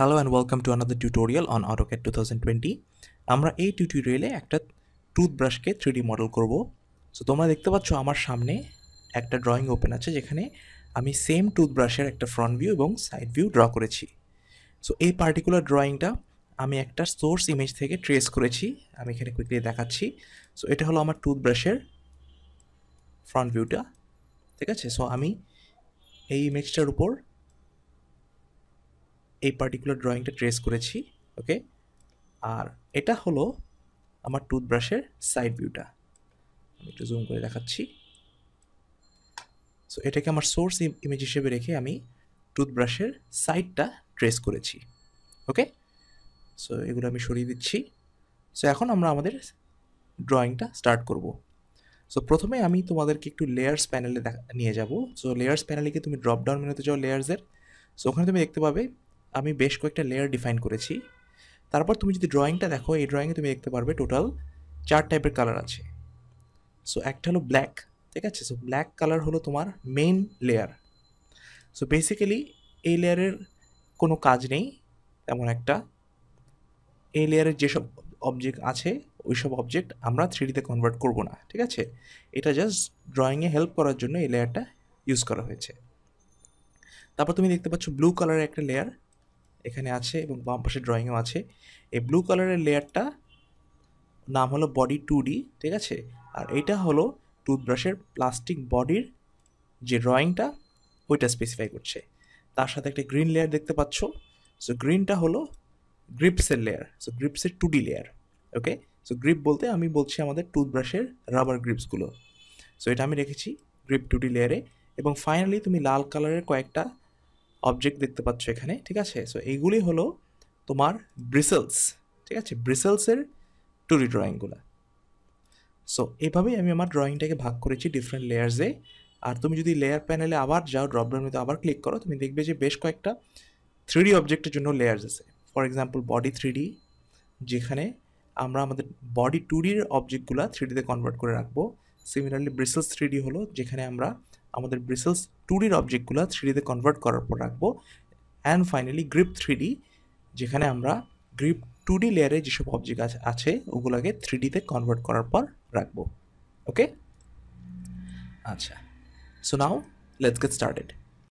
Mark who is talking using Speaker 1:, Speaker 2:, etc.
Speaker 1: Hello and welcome to another tutorial on AutoCAD 2020 আমরা এই টিউটোরিয়ালে একটা টুথব্রাশকে থ্রিডি মডেল করব। সো তোমরা দেখতে পাচ্ছ আমার সামনে একটা ড্রয়িং ওপেন আছে যেখানে আমি সেম টুথব্রাশের একটা ফ্রন্ট ভিউ এবং সাইড ভিউ ড্র করেছি। সো এই পার্টিকুলার ড্রয়িংটা আমি একটা সোর্স ইমেজ থেকে ট্রেস করেছি। আমি এখানে কুইকলি দেখাচ্ছি। সো এটা হলো আমার টুথব্রাশের ফ্রন্ট ভিউটা ঠিক আছে? সো আমি এই ইমেজটার উপর এই পার্টিকুলার ড্রয়িংটা ট্রেস করেছি ওকে আর এটা হলো আমার টুথব্রাশের সাইড ভিউটা আমি একটু জুম করে দেখাচ্ছি। সো এটাকে আমার সোর্স ইমেজ হিসেবে রেখে আমি টুথব্রাশের সাইডটা ট্রেস করেছি ওকে সো এগুলো আমি সরিয়ে দিচ্ছি। সো এখন আমরা আমাদের ড্রয়িংটা স্টার্ট করব। সো প্রথমে আমি তোমাদেরকে একটু লেয়ার্স প্যানেলে নিয়ে যাব। সো লেয়ার্স প্যানেলে কি তুমি ড্রপ ডাউন মেনুতে যাও লেয়ার্সের সো ওখানে তুমি দেখতে পাবে আমি বেশ কয়েকটা লেয়ার ডিফাইন করেছি। তারপর তুমি যদি ড্রয়িংটা দেখো, এই ড্রয়িংয়ে তুমি দেখতে পারবে টোটাল চার টাইপের কালার আছে। সো একটা হলো ব্ল্যাক ঠিক আছে? সো ব্ল্যাক কালার হলো তোমার মেইন লেয়ার সো বেসিক্যালি এই লেয়ারের কোনো কাজ নেই, তেমন একটা। এই লেয়ারের যেসব অবজেক্ট আছে ওই সব অবজেক্ট আমরা থ্রিডিতে কনভার্ট করব না, ঠিক আছে? এটা জাস্ট ড্রয়িংয়ে হেল্প করার জন্য এই লেয়ারটা ইউজ করা হয়েছে। তারপর তুমি দেখতে পাচ্ছ ব্লু কালারের একটা লেয়ার এখানে আছে এবং বাম পাশে ড্রয়িংও আছে। এই ব্লু কালারের লেয়ারটা নাম হলো বডি টু ঠিক আছে? আর এটা হলো টুথব্রাশের প্লাস্টিক বডির যে ড্রয়িংটা ওইটা স্পেসিফাই করছে। তার সাথে একটা গ্রিন লেয়ার দেখতে পাচ্ছ। সো গ্রিনটা হলো গ্রিপসের layer so গ্রিপসের two layer okay so grip বলতে আমি বলছি আমাদের টুথব্রাশের রাবার গ্রিপসগুলো সো এটা আমি রেখেছি গ্রিপ টু লেয়ারে এবং ফাইনালি তুমি লাল কালারের কয়েকটা অবজেক্ট দেখতে পাচ্ছ এখানে, ঠিক আছে? সো এইগুলি হলো তোমার ব্রিসেলস ঠিক আছে? ব্রিসেলসের টুরি ড্রয়িংগুলো সো এইভাবেই আমি আমার ড্রয়িংটাকে ভাগ করেছি ডিফারেন্ট লেয়ার্সে আর তুমি যদি লেয়ার প্যানেলে আবার যাও ড্রপডাউন মধ্যে আবার ক্লিক করো, তুমি দেখবে যে বেশ কয়েকটা থ্রিডি অবজেক্টের জন্য লেয়ার্স আছে। ফর এক্সাম্পল বডি থ্রিডি যেখানে আমরা আমাদের বডি টুডির অবজেক্টগুলো থ্রিডিতে কনভার্ট করে রাখব। সিমিলারলি ব্রিসেলস থ্রিডি হলো, যেখানে আমরা আমাদের ব্রিসেলস টু ডির অবজেক্টগুলো থ্রিডিতে কনভার্ট করার পর রাখব। অ্যান্ড ফাইনালি গ্রিপ থ্রিডি যেখানে আমরা গ্রিপ টু ডি লেয়ারে যেসব অবজেক্ট আছে ওগুলোকে থ্রিডিতে কনভার্ট করার পর রাখব। ওকে আচ্ছা। So now let's get started